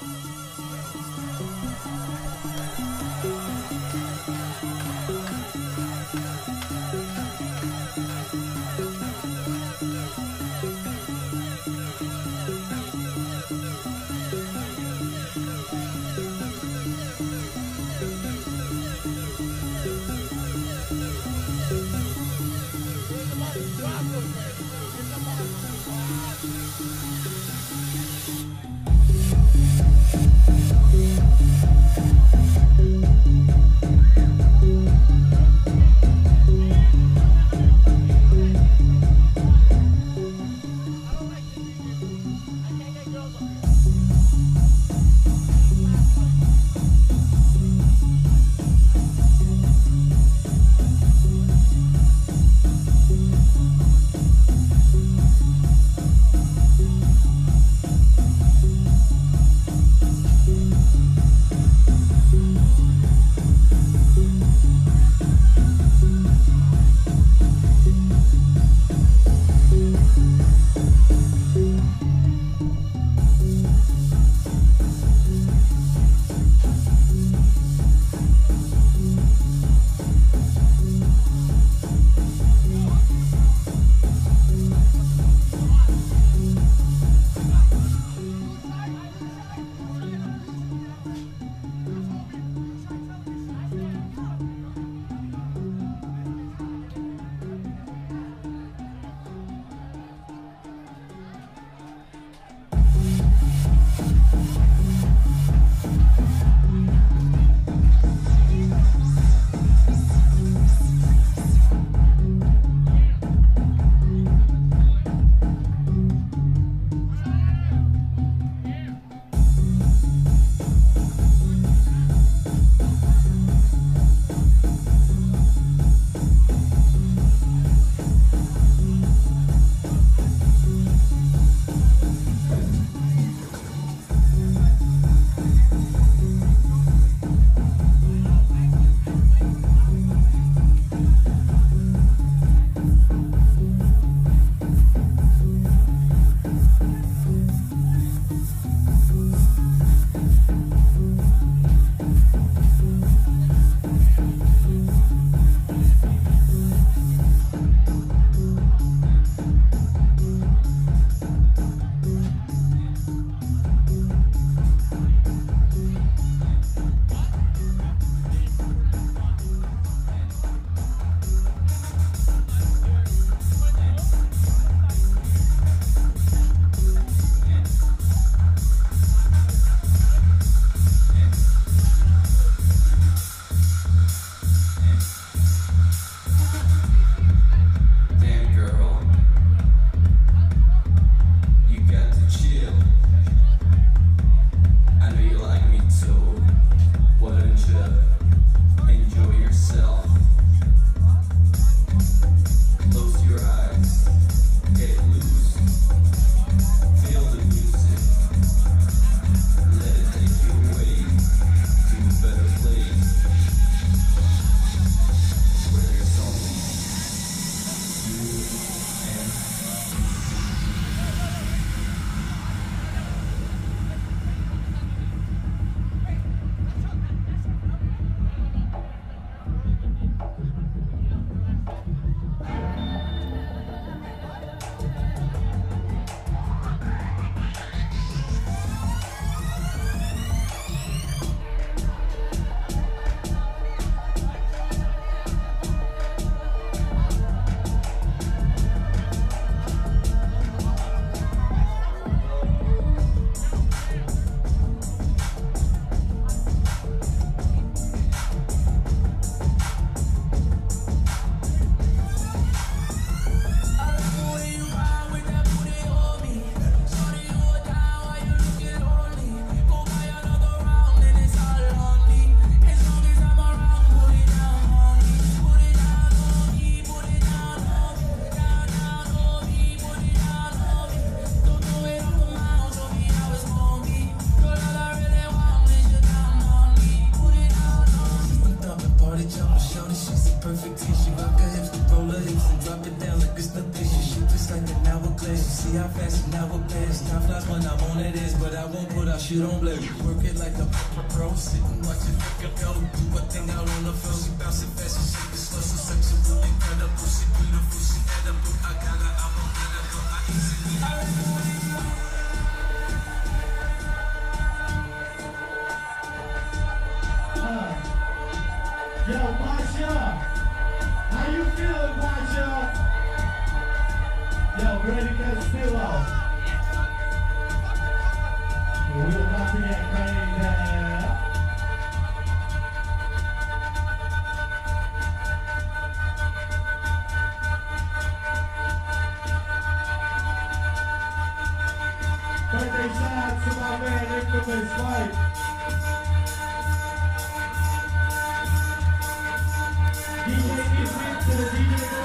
Thank shit on blade. Work it like a pro, sit and watch it fucking go. Do a thing out on the floor, she bounce it fast, she shake slow, so sexual, incredible, she beautiful, she edible. I got her, I'm edible, I easily. Uh, yo, Pacha, how you feeling, Pacha? Yo, ready to still out. Birthday shout out to my man, Infamous Mike. DJ to the DJ